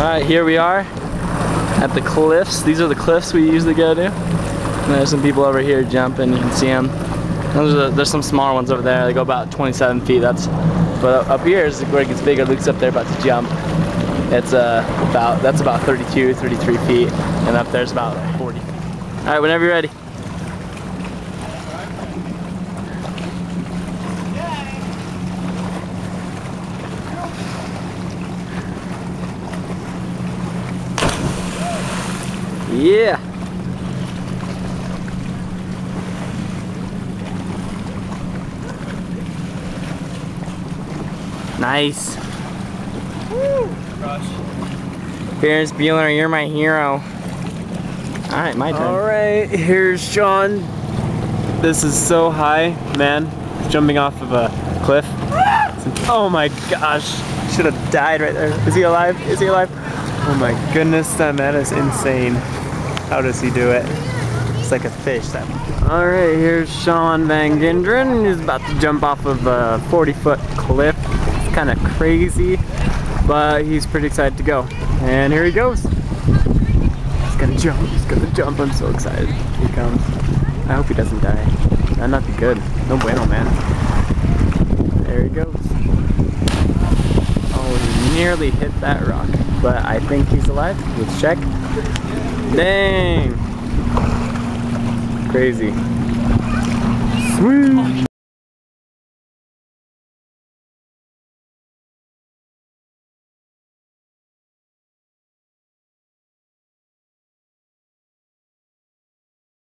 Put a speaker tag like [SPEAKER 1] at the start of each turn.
[SPEAKER 1] Alright, here we are at the cliffs. These are the cliffs we usually go to. And there's some people over here jumping, you can see them. Those are there's some smaller ones over there, they go about 27 feet. That's But up here is where it gets bigger. Luke's up there about to jump. It's uh, about, that's about 32, 33 feet. And up there's about 40. Alright, whenever you're ready. Yeah. Nice. Woo. Ferris Bueller, you're my hero. Alright, my turn.
[SPEAKER 2] Alright, here's Sean. This is so high, man. Jumping off of a cliff. Oh my gosh. Should have died right there. Is he alive? Is he alive? Oh my goodness, that man is insane. How does he do it? It's like a fish. That. Alright, here's Sean Van Genderen. He's about to jump off of a 40 foot cliff. It's kind of crazy, but he's pretty excited to go. And here he goes. He's gonna jump, he's gonna jump. I'm so excited. Here he comes. I hope he doesn't die. That'd not be good. No bueno, man. There he goes. Oh, he nearly hit that rock. But I think he's alive. Let's check. Dang. Crazy. Sweet.